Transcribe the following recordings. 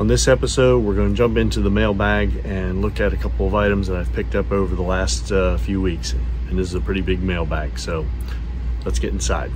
On this episode, we're going to jump into the mailbag and look at a couple of items that I've picked up over the last uh, few weeks. And this is a pretty big mailbag, so let's get inside.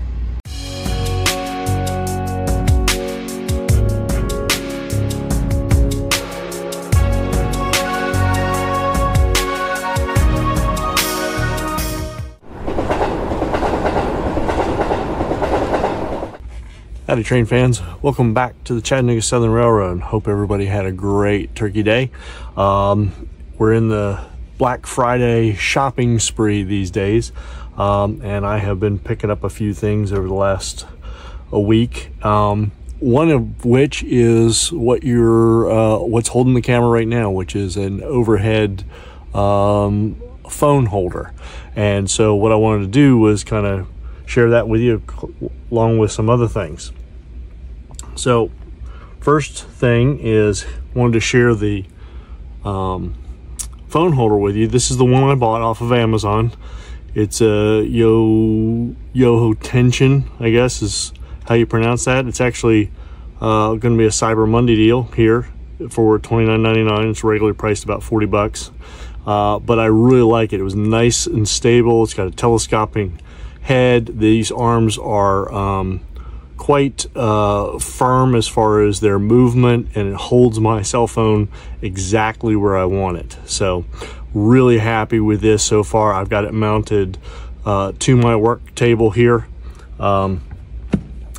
Howdy train fans, welcome back to the Chattanooga Southern Railroad. Hope everybody had a great turkey day. Um, we're in the Black Friday shopping spree these days um, and I have been picking up a few things over the last a week. Um, one of which is what you're, uh, what's holding the camera right now, which is an overhead um, phone holder. And so what I wanted to do was kind of share that with you along with some other things. So first thing is wanted to share the um, phone holder with you. This is the one I bought off of Amazon. It's a Yo Yoho Tension, I guess is how you pronounce that. It's actually uh, going to be a Cyber Monday deal here for $29.99. It's regularly priced about 40 bucks. Uh, but I really like it. It was nice and stable. It's got a telescoping head. These arms are um, quite uh, firm as far as their movement and it holds my cell phone exactly where I want it. So really happy with this so far. I've got it mounted uh, to my work table here. Um,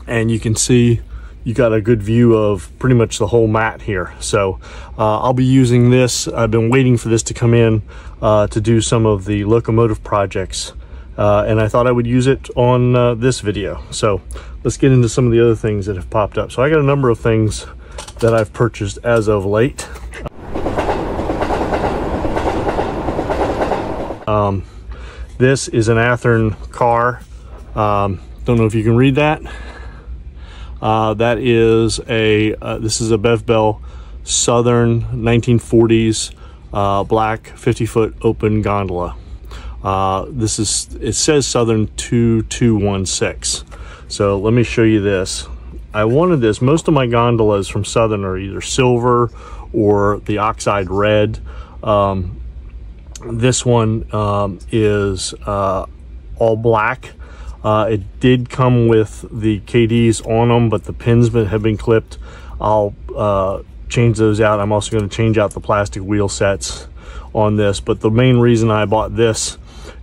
and you can see you got a good view of pretty much the whole mat here. So uh, I'll be using this. I've been waiting for this to come in uh, to do some of the locomotive projects uh, and I thought I would use it on uh, this video. So let's get into some of the other things that have popped up. So I got a number of things that I've purchased as of late. Um, this is an Athearn car. Um, don't know if you can read that. Uh, that is a, uh, this is a Bev-Bel Southern 1940s uh, black 50 foot open gondola. Uh, this is, it says Southern 2216. So let me show you this. I wanted this, most of my gondolas from Southern are either silver or the oxide red. Um, this one um, is uh, all black. Uh, it did come with the KDs on them, but the pins have been clipped. I'll uh, change those out. I'm also going to change out the plastic wheel sets on this. But the main reason I bought this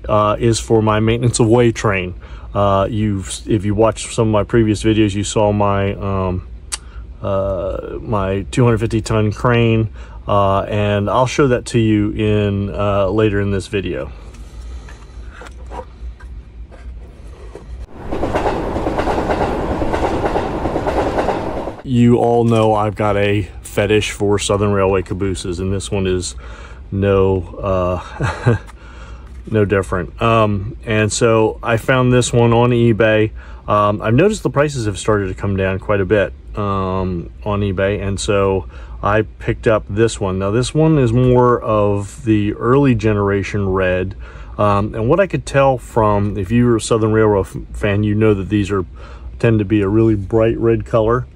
uh, is for my maintenance of way train. Uh, you've, if you watched some of my previous videos, you saw my um, uh, my 250 ton crane, uh, and I'll show that to you in uh, later in this video. You all know I've got a fetish for Southern Railway cabooses, and this one is no uh, no different. Um, and so I found this one on eBay. Um, I've noticed the prices have started to come down quite a bit um, on eBay. And so I picked up this one. Now this one is more of the early generation red. Um, and what I could tell from, if you're a Southern Railroad fan, you know that these are tend to be a really bright red color.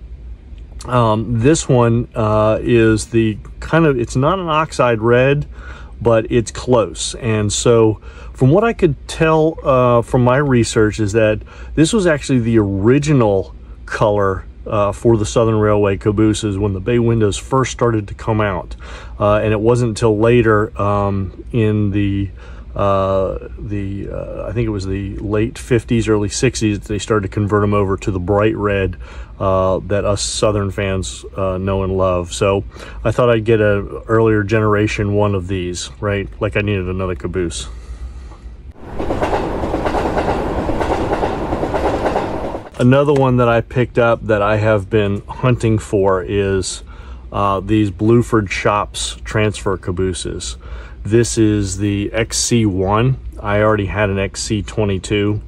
Um, this one uh, is the kind of, it's not an oxide red, but it's close. And so from what I could tell uh, from my research is that this was actually the original color uh, for the Southern Railway cabooses when the bay windows first started to come out. Uh, and it wasn't until later um, in the uh, the uh, I think it was the late 50s, early 60s they started to convert them over to the bright red uh, that us Southern fans uh, know and love. So I thought I'd get a earlier generation one of these, right? Like I needed another caboose. Another one that I picked up that I have been hunting for is uh, these Bluford Shops transfer cabooses. This is the XC1. I already had an XC22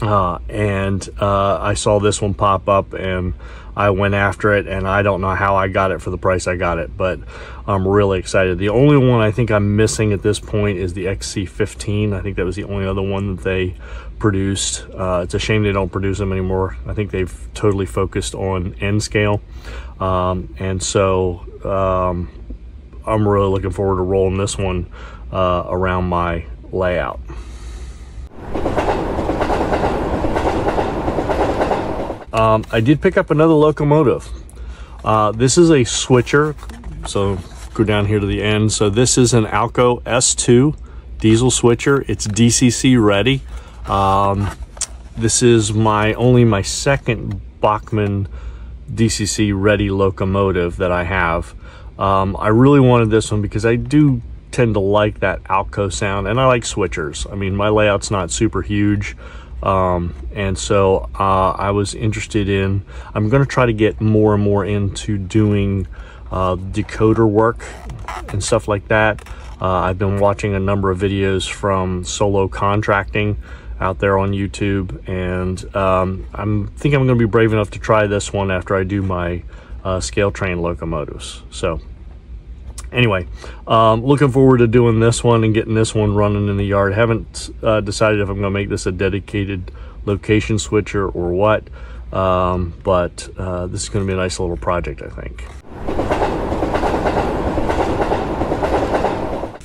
uh, and uh, I saw this one pop up and I went after it and I don't know how I got it for the price I got it, but I'm really excited. The only one I think I'm missing at this point is the XC15. I think that was the only other one that they produced. Uh, it's a shame they don't produce them anymore. I think they've totally focused on N scale. Um, and so um, I'm really looking forward to rolling this one uh, around my layout. Um, I did pick up another locomotive. Uh, this is a switcher, so go down here to the end. So this is an Alco S2 diesel switcher. It's DCC ready. Um, this is my only my second Bachmann DCC ready locomotive that I have. Um, I really wanted this one because I do tend to like that Alco sound and I like switchers. I mean, my layout's not super huge. Um, and so uh, I was interested in, I'm going to try to get more and more into doing uh, decoder work and stuff like that. Uh, I've been watching a number of videos from solo contracting out there on YouTube and um, I'm think I'm going to be brave enough to try this one after I do my uh, scale train locomotives. So anyway, um, looking forward to doing this one and getting this one running in the yard. Haven't uh, decided if I'm going to make this a dedicated location switcher or what, um, but uh, this is going to be a nice little project, I think.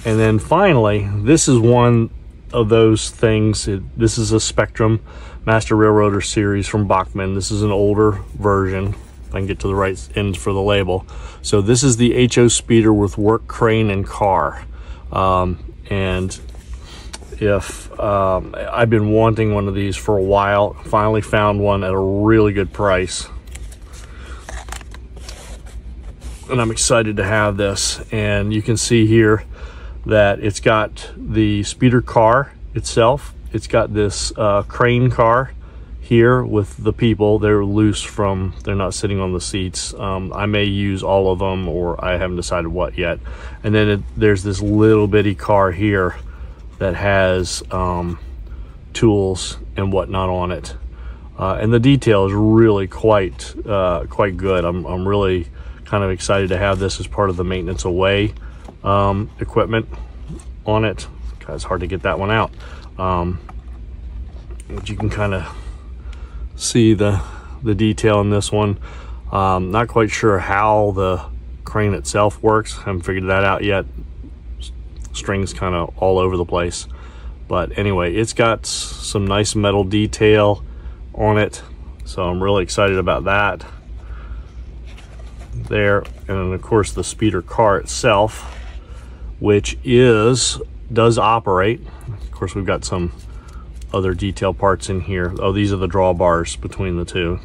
And then finally, this is one of those things. It, this is a Spectrum Master Railroader series from Bachmann. This is an older version. I can get to the right end for the label. So this is the HO Speeder with work crane and car. Um, and if um, I've been wanting one of these for a while, finally found one at a really good price. And I'm excited to have this. And you can see here, that it's got the speeder car itself. It's got this uh, crane car here with the people. They're loose from, they're not sitting on the seats. Um, I may use all of them or I haven't decided what yet. And then it, there's this little bitty car here that has um, tools and whatnot on it. Uh, and the detail is really quite uh, quite good. I'm, I'm really kind of excited to have this as part of the maintenance of way um, equipment on it. It's hard to get that one out. Um, but you can kind of see the, the detail in this one. Um, not quite sure how the crane itself works. I Haven't figured that out yet. Strings kind of all over the place. But anyway, it's got some nice metal detail on it. So I'm really excited about that. There, and of course the speeder car itself which is, does operate. Of course, we've got some other detail parts in here. Oh, these are the drawbars between the two.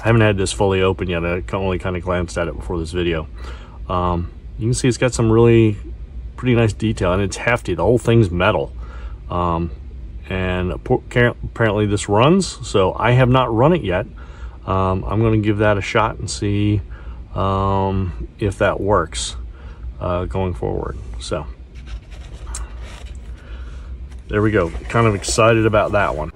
I haven't had this fully open yet. I only kind of glanced at it before this video. Um, you can see it's got some really pretty nice detail and it's hefty. The whole thing's metal. Um, and apparently this runs, so I have not run it yet. Um, I'm going to give that a shot and see um, if that works uh, going forward. So there we go. Kind of excited about that one.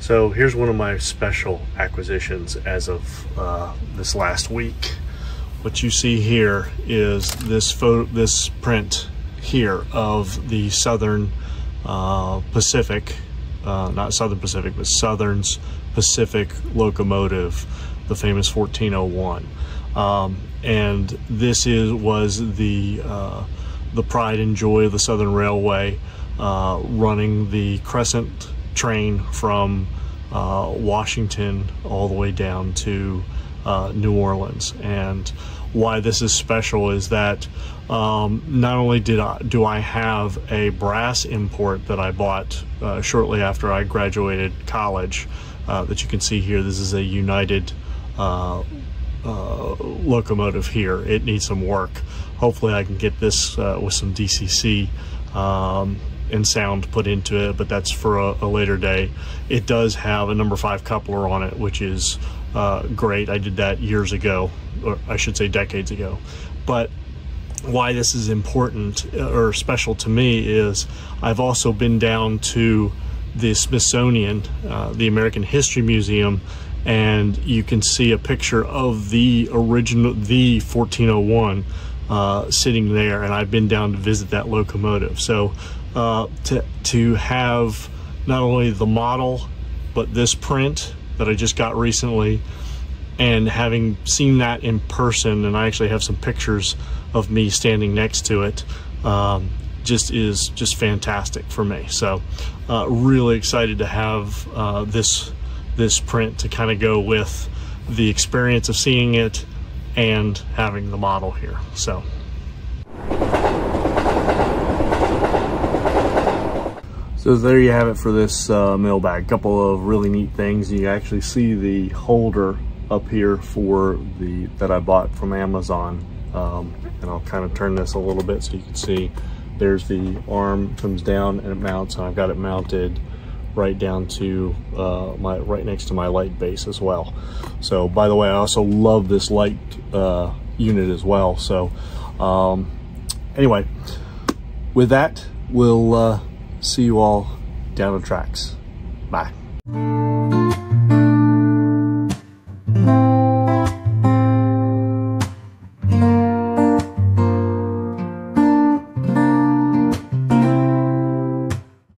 So here's one of my special acquisitions as of uh, this last week. What you see here is this photo, this print here of the Southern uh, Pacific, uh, not Southern Pacific, but Southern's Pacific locomotive, the famous 1401. Um, and this is was the uh, the pride and joy of the Southern Railway, uh, running the Crescent train from uh, Washington all the way down to uh, New Orleans. And why this is special is that um, not only did I, do I have a brass import that I bought uh, shortly after I graduated college, uh, that you can see here. This is a United uh, locomotive here. It needs some work. Hopefully I can get this uh, with some DCC um, and sound put into it, but that's for a, a, later day. It does have a number five coupler on it, which is uh, great. I did that years ago, or I should say decades ago. But why this is important uh, or special to me is I've also been down to the Smithsonian, uh, the American History Museum, and you can see a picture of the original, the 1401 uh, sitting there. And I've been down to visit that locomotive. So uh, to, to have not only the model, but this print that I just got recently, and having seen that in person, and I actually have some pictures of me standing next to it, um, just is just fantastic for me. So uh, really excited to have uh, this this print to kind of go with the experience of seeing it and having the model here. So. So there you have it for this uh. Couple of really neat things. You actually see the holder up here for the that I bought from Amazon. Um, and I'll kind of turn this a little bit so you can see there's the arm comes down and it mounts and I've got it mounted right down to uh, my right next to my light base as well. So by the way, I also love this light uh, unit as well. So um, anyway, with that, we'll uh, see you all down the tracks. Bye.